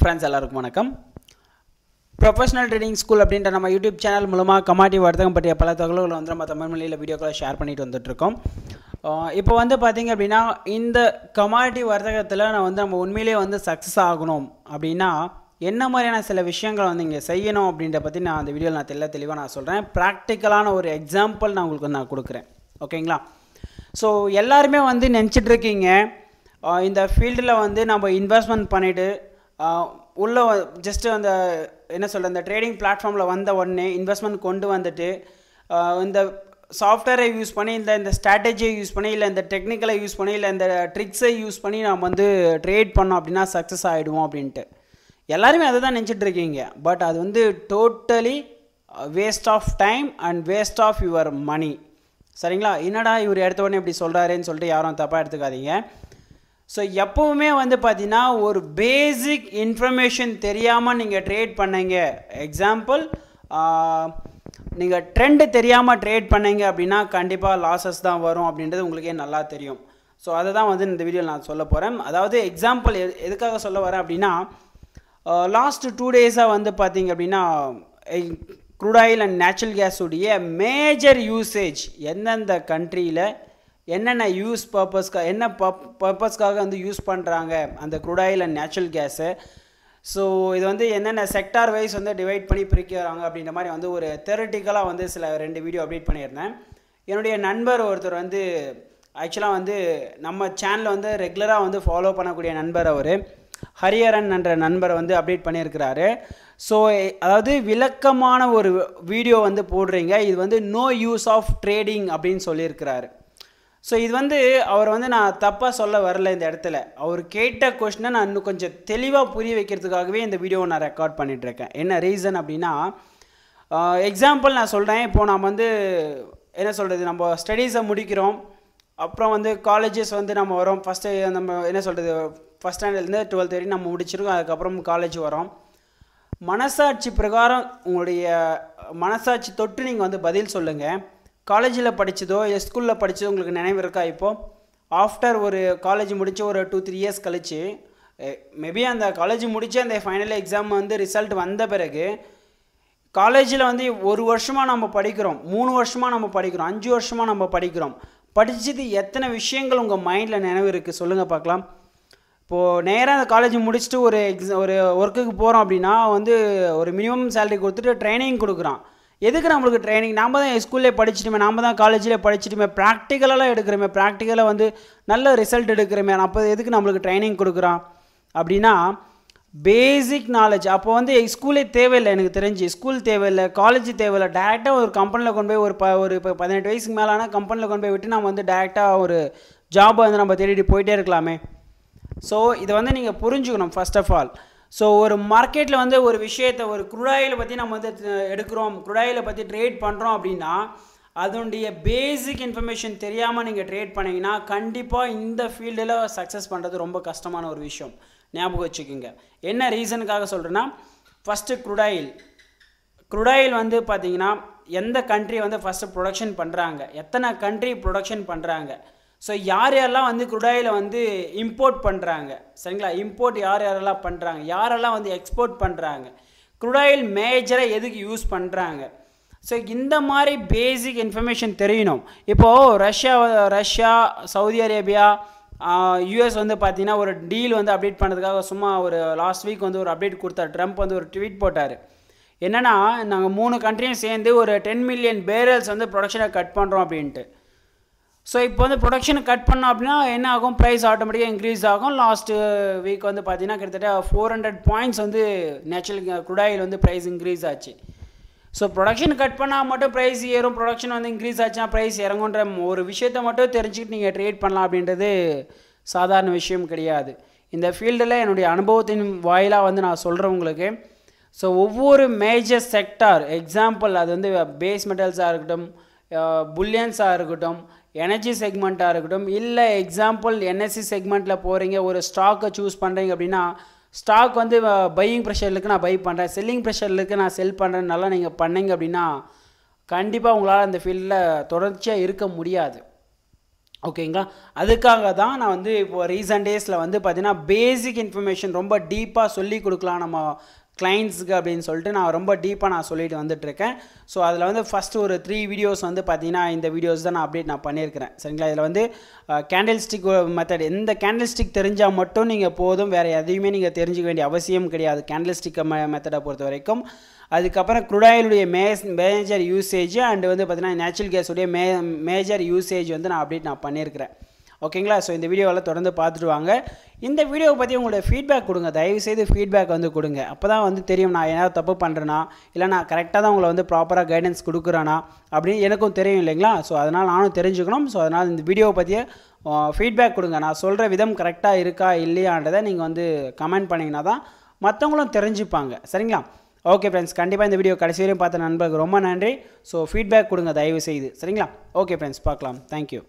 Friends எல்லாருக்கும் வணக்கம். Professional trading school அப்படின்ற நம்ம யூடியூப் சேனல் மூலமாக கமாட்டி வர்த்தகம் பற்றிய பல தகவல்களை வந்து நம்ம தமிழ் மொழியில் வீடியோக்களை ஷேர் பண்ணிட்டு வந்துட்டுருக்கோம். இப்போ வந்து பார்த்திங்க அப்படின்னா இந்த கமாட்டி வர்த்தகத்தில் நான் வந்து நம்ம உண்மையிலேயே வந்து சக்ஸஸ் ஆகணும் அப்படின்னா என்ன மாதிரியான சில விஷயங்களை வந்து இங்கே செய்யணும் அப்படின்ற பற்றி நான் அந்த வீடியோவில் நான் தெல்ல தெளிவாக நான் சொல்கிறேன் ப்ராக்டிக்கலான ஒரு எக்ஸாம்பிள் நான் உங்களுக்கு நான் கொடுக்குறேன். ஓகேங்களா? ஸோ எல்லாருமே வந்து நினச்சிட்டு இருக்கீங்க. இந்த ஃபீல்டில் வந்து நம்ம இன்வெஸ்ட்மெண்ட் பண்ணிவிட்டு உள்ளே ஜஸ்ட்டு அந்த என்ன சொல்கிறது அந்த ட்ரேடிங் பிளாட்ஃபார்மில் வந்த உடனே இன்வெஸ்ட்மெண்ட் கொண்டு வந்துட்டு இந்த சாஃப்ட்வேரை யூஸ் பண்ணி இந்த இந்த ஸ்ட்ராட்டஜியை யூஸ் பண்ணி இல்லை இந்த டெக்னிக்கலை யூஸ் பண்ணி இல்லை இந்த ட்ரிக்ஸை யூஸ் பண்ணி நம்ம வந்து ட்ரேட் பண்ணோம் அப்படின்னா சக்ஸஸ் ஆகிடுவோம் அப்படின்ட்டு. எல்லாருமே அதை தான் நினச்சிட்ருக்கீங்க பட் அது வந்து totally waste of time and waste of your money சரிங்களா? என்னடா இவர் எடுத்த உடனே இப்படி சொல்கிறாருன்னு சொல்லிட்டு யாரும் தப்பாக எடுத்துக்காதீங்க. ஸோ எப்போவுமே வந்து பார்த்தீங்கன்னா ஒரு பேசிக் இன்ஃபர்மேஷன் தெரியாமல் நீங்கள் ட்ரேட் பண்ணீங்க. எக்ஸாம்பிள் நீங்கள் ட்ரெண்டு தெரியாமல் ட்ரேட் பண்ணீங்க அப்படின்னா கண்டிப்பாக லாசஸ் தான் வரும் அப்படின்றது உங்களுக்கே நல்லா தெரியும். ஸோ அதை தான் வந்து இந்த வீடியோவில் நான் சொல்ல போகிறேன் அதாவது எக்ஸாம்பிள் எது எதுக்காக சொல்ல வரேன் அப்படின்னா லாஸ்ட் டூ டேஸாக வந்து பார்த்தீங்க அப்படின்னா க்ரூட் ஆயில் அண்ட் நேச்சுரல் கேஸுடைய மேஜர் யூசேஜ் எந்தெந்த கண்ட்ரியில் என்னென்ன யூஸ் பர்பஸ்க்காக என்ன பர்பஸ்க்காக வந்து யூஸ் பண்ணுறாங்க அந்த crude oil and natural gas so இது வந்து என்னென்ன செக்டார் வைஸ் வந்து டிவைட் பண்ணி பிரிக்கிறாங்க அப்படின்ற மாதிரி வந்து ஒரு தெரட்டிக்கலாக வந்து சில ரெண்டு வீடியோ அப்டேட் பண்ணியிருந்தேன். என்னுடைய நண்பர் ஒருத்தர் வந்து ஆக்சுவலாக வந்து நம்ம சேனலில் வந்து ரெகுலராக வந்து ஃபாலோ பண்ணக்கூடிய நண்பர் அவர். ஹரியரன் என்ற நண்பர் வந்து அப்டேட் பண்ணியிருக்கிறாரு. ஸோ அதாவது விளக்கமான ஒரு வீடியோ வந்து போடுறீங்க. இது வந்து நோ யூஸ் ஆஃப் ட்ரேடிங் அப்படின்னு சொல்லியிருக்கிறாரு. ஸோ இது வந்து அவர் வந்து நான் தப்பாக சொல்ல வரல இந்த இடத்துல. அவர் கேட்ட கொஷினை நான் இன்னும் கொஞ்சம் தெளிவாக புரிய வைக்கிறதுக்காகவே இந்த வீடியோவை நான் ரெக்கார்ட் பண்ணிகிட்ருக்கேன் என்ன ரீசன் அப்படின்னா எக்ஸாம்பிள் நான் சொல்கிறேன் இப்போது நம்ம வந்து என்ன சொல்கிறது நம்ம ஸ்டடீஸை முடிக்கிறோம். அப்புறம் வந்து காலேஜஸ் வந்து நம்ம வரோம். ஃபஸ்ட்டு நம்ம என்ன சொல்கிறது ஃபஸ்ட் ஸ்டாண்டர்ட்லேருந்து டுவெல்த் வரைக்கும் நம்ம முடிச்சிருக்கோம். அதுக்கப்புறம் காலேஜ் வரோம். மனசாட்சி பிரகாரம் உங்களுடைய மனசாட்சி தொட்டு நீங்கள் வந்து பதில் சொல்லுங்கள் காலேஜில் படித்ததோ ஸ்கூலில் படித்ததோ உங்களுக்கு நினைவு இருக்கா இப்போது ஆஃப்டர் ஒரு காலேஜ் முடித்து ஒரு டூ த்ரீ இயர்ஸ் கழித்து மேபி அந்த காலேஜ் முடித்து அந்த ஃபைனல் எக்ஸாம் வந்து ரிசல்ட் வந்த பிறகு காலேஜில் வந்து ஒரு வருஷமாக நம்ம படிக்கிறோம் மூணு வருஷமாக நம்ம படிக்கிறோம் அஞ்சு வருஷமாக நம்ம படிக்கிறோம். படித்தது எத்தனை விஷயங்கள் உங்கள் மைண்டில் நினைவு இருக்குது சொல்லுங்கள் பார்க்கலாம். இப்போது நேராக அந்த காலேஜ் முடிச்சுட்டு ஒரு எக்ஸா ஒரு ஒர்க்குக்கு போகிறோம் அப்படின்னா வந்து ஒரு மினிமம் சேலரி கொடுத்துட்டு ட்ரைனிங் கொடுக்குறான். எதுக்கு நம்மளுக்கு ட்ரைனிங் நாம் தான் ஸ்கூல்லே படிச்சுட்டுமே நாம் தான் காலேஜில் படிச்சிட்டுமே ப்ராக்டிக்கலாக எடுக்கிறோமே. ப்ராக்டிக்கலாக வந்து நல்ல ரிசல்ட் எடுக்கிறோமே. அப்போ எதுக்கு நம்மளுக்கு ட்ரைனிங் கொடுக்குறான்? அப்படின்னா பேசிக் நாலேஜ் அப்போ வந்து ஸ்கூலே தேவையில்லை எனக்கு தெரிஞ்சு. ஸ்கூல் தேவையில்லை காலேஜ் தேவையில்லை. டேரெக்டாக ஒரு கம்பெனியில் கொண்டு போய் ஒரு ப ஒரு இப்போ பதினெட்டு வயசுக்கு மேலான கம்பெனியில் கொண்டு போய் விட்டு நம்ம வந்து டேரெக்டாக ஒரு ஜாபை வந்து நம்ம தேடிட்டு போயிட்டே இருக்கலாமே. ஸோ இதை வந்து நீங்கள் புரிஞ்சுக்கணும் ஃபஸ்ட் ஆஃப் ஆல் ஸோ ஒரு மார்க்கெட்டில் வந்து ஒரு விஷயத்தை ஒரு குருடாயில் பற்றி நம்ம வந்து எடுக்கிறோம் குருடாயிலை பற்றி ட்ரேட் பண்ணுறோம் அப்படின்னா அதனுடைய பேசிக் இன்ஃபர்மேஷன் தெரியாமல் நீங்கள் ட்ரேட் பண்ணிங்கன்னா கண்டிப்பாக இந்த ஃபீல்டில் சக்ஸஸ் பண்ணுறது ரொம்ப கஷ்டமான ஒரு விஷயம். ஞாபகம் வச்சுக்கோங்க. என்ன ரீசனுக்காக சொல்கிறேன்னா ஃபஸ்ட்டு குருடாயில் குருடாயில் வந்து பார்த்திங்கன்னா எந்த கண்ட்ரி வந்து ஃபஸ்ட்டு ப்ரொடக்ஷன் பண்ணுறாங்க எத்தனை கண்ட்ரி ப்ரொடக்ஷன் பண்ணுறாங்க ஸோ யார் யாரெல்லாம் வந்து குருடாயில் வந்து இம்போர்ட் பண்ணுறாங்க சரிங்களா? இம்போர்ட் யார் யாரெல்லாம் பண்ணுறாங்க யாரெல்லாம் வந்து எக்ஸ்போர்ட் பண்ணுறாங்க குருடாயில் மேஜராக எதுக்கு யூஸ் பண்ணுறாங்க ஸோ இந்த மாதிரி பேசிக் இன்ஃபர்மேஷன் தெரியணும். இப்போது Russia Russia Saudi Arabia US வந்து பார்த்தீங்கன்னா ஒரு டீல் வந்து அப்டேட் பண்ணதுக்காக சும்மா ஒரு லாஸ்ட் வீக் வந்து ஒரு அப்டேட் கொடுத்தார். ட்ரம்ப் வந்து ஒரு ட்வீட் போட்டார். என்னென்னா நாங்கள் மூணு கண்ட்ரியும் சேர்ந்து ஒரு டென் மில்லியன் பேரல்ஸ் வந்து ப்ரொடக்ஷனை கட் பண்ணுறோம் அப்படின்ட்டு. ஸோ இப்போ வந்து ப்ரொடக்ஷனை கட் பண்ணோம் அப்படின்னா என்ன ஆகும்? ப்ரைஸ் ஆட்டோமேட்டிக்காக இன்க்ரீஸ் ஆகும். லாஸ்ட்டு வீக் வந்து பார்த்தீங்கன்னா கிட்டத்தட்ட ஃபோர் ஹண்ட்ரட் பாயிண்ட்ஸ் வந்து நேச்சுரல் குடாயில் வந்து ப்ரைஸ் இன்க்ரீஸ் ஆச்சு. ஸோ ப்ரொடக்ஷன் கட் பண்ணால் மட்டும் ப்ரைஸ் ஏறும். ப்ரொடக்ஷன் வந்து இன்க்ரீஸ் ஆச்சுன்னா ப்ரைஸ் இறங்குன்ற ஒரு விஷயத்தை மட்டும் தெரிஞ்சுக்கிட்டு நீங்கள் ட்ரேட் பண்ணலாம் அப்படின்றது சாதாரண விஷயம் கிடையாது. இந்த ஃபீல்டில் என்னுடைய அனுபவத்தின் வாயிலாக வந்து நான் சொல்கிறேன் உங்களுக்கு. ஸோ ஒவ்வொரு மேஜர் செக்டார் எக்ஸாம்பிள் அது வந்து பேஸ் மெட்டல்ஸாக இருக்கட்டும் புல்லியன்ஸாக இருக்கட்டும் எனர்ஜி செக்மெண்ட்டாக இருக்கட்டும் இல்லை எக்ஸாம்பிள் என்எஸ்சி செக்மெண்ட்டில் போகிறீங்க ஒரு ஸ்டாக்கை சூஸ் பண்ணுறீங்க அப்படின்னா ஸ்டாக் வந்து பையிங் ப்ரெஷருக்கு நான் பை பண்ணுறேன் செல்லிங் ப்ரெஷருக்கு நான் செல் பண்ணுறேன் நல்லா நீங்கள் பண்ணீங்க அப்படின்னா கண்டிப்பாக உங்களால் அந்த ஃபீல்டில் தொடர்ச்சியாக இருக்க முடியாது. ஓகேங்களா அதுக்காக தான் நான் வந்து இப்போ ரீசன்ட் டேஸில் வந்து பார்த்திங்கன்னா பேசிக் இன்ஃபர்மேஷன் ரொம்ப டீப்பாக சொல்லி கொடுக்கலாம் நம்ம கிளைண்ட்ஸுக்கு அப்படின்னு சொல்லிட்டு நான் ரொம்ப டீப்பாக நான் சொல்லிட்டு வந்துட்டுருக்கேன். ஸோ அதில் வந்து ஃபஸ்ட்டு ஒரு த்ரீ வீடியோஸ் வந்து பார்த்தீங்கன்னா இந்த வீடியோஸ் தான் நான் அப்டேட் நான் பண்ணியிருக்கிறேன். சரிங்களா? இதில் வந்து கேண்டில் ஸ்டிக் மெத்தட் எந்த கேண்டில் ஸ்டிக் தெரிஞ்சால் மட்டும் நீங்கள் போதும். வேறு எதையுமே நீங்கள் தெரிஞ்சுக்க வேண்டிய அவசியம் கிடையாது. கேண்டில் ஸ்டிக் மெத்தடை பொறுத்த வரைக்கும். அதுக்கப்புறம் குருடாயிலுடைய மேஸ் மேஜர் யூசேஜ் அண்டு வந்து பார்த்திங்கன்னா நேச்சுரல் கேஸுடைய மே மேஜர் யூசேஜ் வந்து நான் அப்டேட் நான் பண்ணியிருக்கிறேன். ஓகேங்களா ஸோ இந்த வீடியோவில் தொடர்ந்து பார்த்துட்டு வாங்க. இந்த வீடியோவை பற்றி உங்களோட ஃபீட்பேக் கொடுங்க. தயவுசெய்து ஃபீட்பேக் வந்து கொடுங்க. அப்போ தான் வந்து தெரியும் நான் ஏதாவது தப்பு பண்ணுறேனா இல்லை நான் கரெக்டாக தான் உங்களை வந்து ப்ராப்பராக கைடன்ஸ் கொடுக்குறேனா அப்படின்னு எனக்கும் தெரியும் இல்லைங்களா? ஸோ அதனால் நானும் தெரிஞ்சுக்கணும். ஸோ அதனால் இந்த வீடியோவை பற்றிய ஃபீட்பேக் கொடுங்க. நான் சொல்கிற விதம் கரெக்டாக இருக்கா இல்லையான்றதை நீங்கள் வந்து கமெண்ட் பண்ணிங்கன்னா தான் மற்றவங்களும் தெரிஞ்சுப்பாங்க. சரிங்களா? ஓகே ஃப்ரெண்ட்ஸ் கண்டிப்பாக இந்த வீடியோ கடைசி வரையும் பார்த்த நண்பர்களுக்கு ரொம்ப நன்றி. ஸோ ஃபீட்பேக் கொடுங்க தயவு செய்து சரிங்களா? ஓகே ஃப்ரெண்ட்ஸ் பார்க்கலாம். தேங்க்யூ